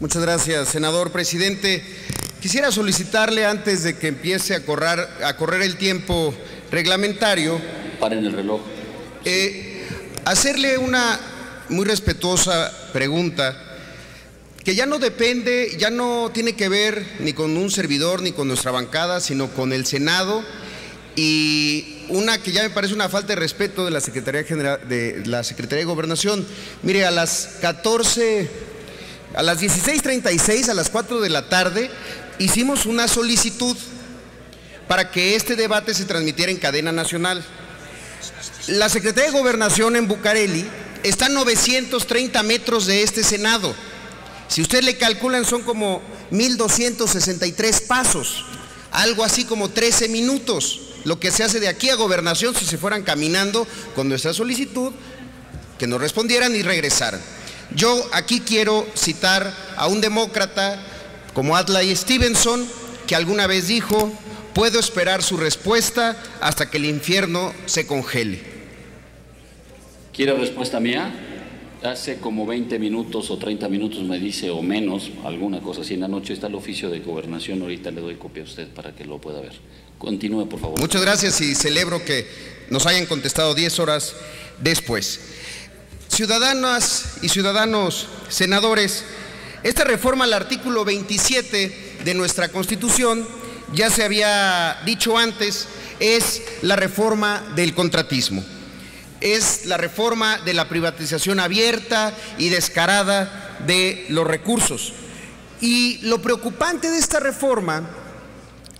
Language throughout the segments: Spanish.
Muchas gracias, senador presidente. Quisiera solicitarle antes de que empiece a correr, a correr el tiempo reglamentario. Paren el reloj. Eh, hacerle una muy respetuosa pregunta que ya no depende, ya no tiene que ver ni con un servidor ni con nuestra bancada, sino con el Senado y una que ya me parece una falta de respeto de la Secretaría General de la Secretaría de Gobernación. Mire, a las 14 a las 16:36 a las 4 de la tarde hicimos una solicitud para que este debate se transmitiera en cadena nacional. La Secretaría de Gobernación en Bucareli está a 930 metros de este Senado. Si usted le calculan son como 1.263 pasos, algo así como 13 minutos, lo que se hace de aquí a gobernación si se fueran caminando con nuestra solicitud, que nos respondieran y regresaran. Yo aquí quiero citar a un demócrata como Adlai Stevenson, que alguna vez dijo, puedo esperar su respuesta hasta que el infierno se congele. ¿Quiere respuesta mía? Hace como 20 minutos o 30 minutos me dice, o menos, alguna cosa así. En la noche está el oficio de gobernación, ahorita le doy copia a usted para que lo pueda ver. Continúe, por favor. Muchas gracias y celebro que nos hayan contestado 10 horas después. Ciudadanas y ciudadanos senadores, esta reforma al artículo 27 de nuestra Constitución, ya se había dicho antes, es la reforma del contratismo es la reforma de la privatización abierta y descarada de los recursos. Y lo preocupante de esta reforma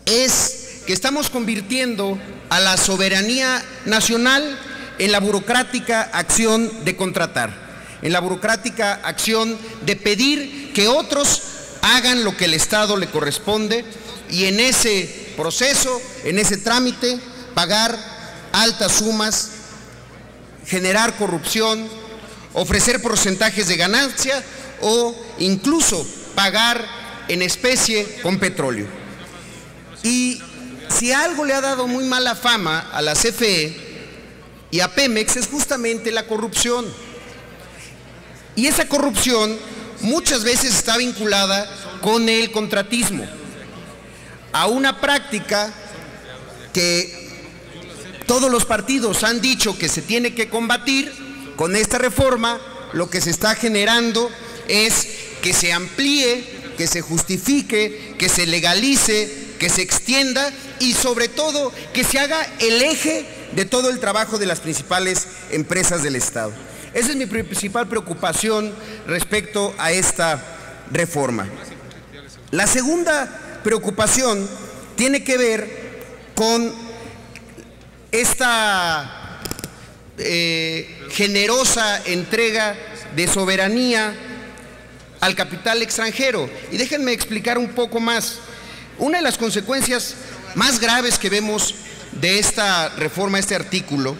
es que estamos convirtiendo a la soberanía nacional en la burocrática acción de contratar, en la burocrática acción de pedir que otros hagan lo que el Estado le corresponde y en ese proceso, en ese trámite, pagar altas sumas generar corrupción, ofrecer porcentajes de ganancia o incluso pagar en especie con petróleo. Y si algo le ha dado muy mala fama a la CFE y a Pemex es justamente la corrupción. Y esa corrupción muchas veces está vinculada con el contratismo, a una práctica que todos los partidos han dicho que se tiene que combatir con esta reforma, lo que se está generando es que se amplíe, que se justifique, que se legalice, que se extienda y sobre todo que se haga el eje de todo el trabajo de las principales empresas del Estado. Esa es mi principal preocupación respecto a esta reforma. La segunda preocupación tiene que ver con esta eh, generosa entrega de soberanía al capital extranjero. Y déjenme explicar un poco más. Una de las consecuencias más graves que vemos de esta reforma, este artículo,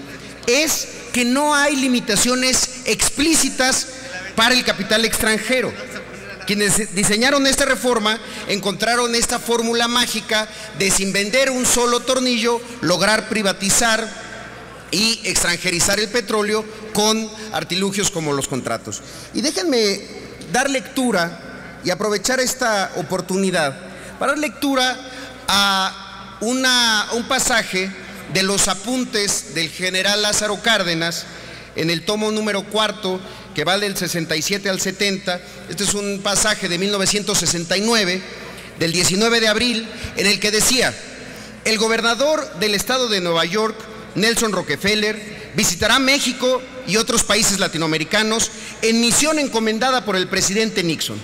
es que no hay limitaciones explícitas para el capital extranjero. Quienes diseñaron esta reforma encontraron esta fórmula mágica de sin vender un solo tornillo lograr privatizar y extranjerizar el petróleo con artilugios como los contratos. Y déjenme dar lectura y aprovechar esta oportunidad para dar lectura a un pasaje de los apuntes del general Lázaro Cárdenas en el tomo número cuarto que va del 67 al 70. Este es un pasaje de 1969, del 19 de abril, en el que decía, el gobernador del estado de Nueva York, Nelson Rockefeller, visitará México y otros países latinoamericanos en misión encomendada por el presidente Nixon.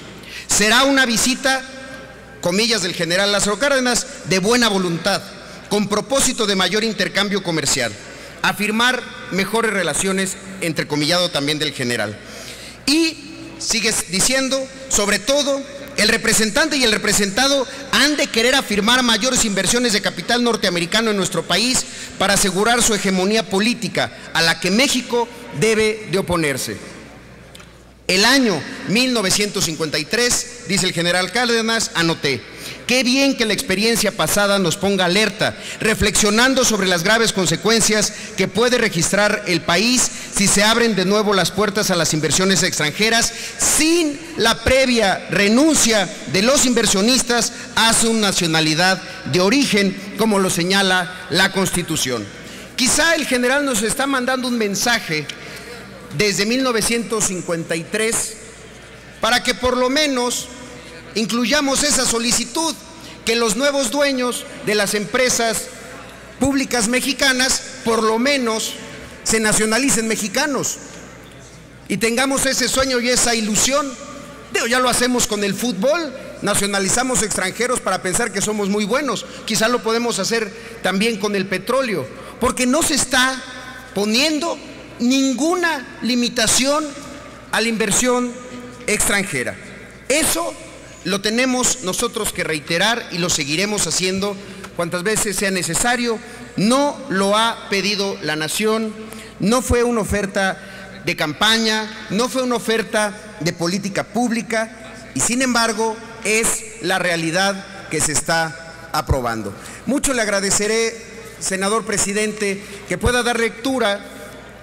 Será una visita, comillas del general Lázaro Cárdenas, de buena voluntad, con propósito de mayor intercambio comercial afirmar mejores relaciones, entre comillado también del general. Y sigues diciendo, sobre todo, el representante y el representado han de querer afirmar mayores inversiones de capital norteamericano en nuestro país para asegurar su hegemonía política, a la que México debe de oponerse. El año 1953, dice el general Cárdenas, anoté, Qué bien que la experiencia pasada nos ponga alerta, reflexionando sobre las graves consecuencias que puede registrar el país si se abren de nuevo las puertas a las inversiones extranjeras sin la previa renuncia de los inversionistas a su nacionalidad de origen, como lo señala la Constitución. Quizá el general nos está mandando un mensaje desde 1953 para que por lo menos incluyamos esa solicitud, que los nuevos dueños de las empresas públicas mexicanas por lo menos se nacionalicen mexicanos y tengamos ese sueño y esa ilusión. Digo, ya lo hacemos con el fútbol, nacionalizamos extranjeros para pensar que somos muy buenos. Quizá lo podemos hacer también con el petróleo, porque no se está poniendo ninguna limitación a la inversión extranjera. Eso lo tenemos nosotros que reiterar y lo seguiremos haciendo cuantas veces sea necesario. No lo ha pedido la nación, no fue una oferta de campaña, no fue una oferta de política pública y sin embargo es la realidad que se está aprobando. Mucho le agradeceré, senador presidente, que pueda dar lectura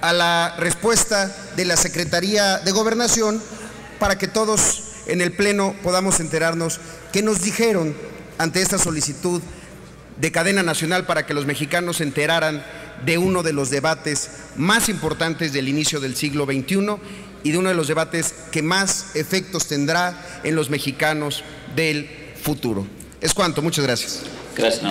a la respuesta de la Secretaría de Gobernación para que todos en el Pleno podamos enterarnos qué nos dijeron ante esta solicitud de cadena nacional para que los mexicanos se enteraran de uno de los debates más importantes del inicio del siglo XXI y de uno de los debates que más efectos tendrá en los mexicanos del futuro. Es cuanto, muchas gracias. Gracias,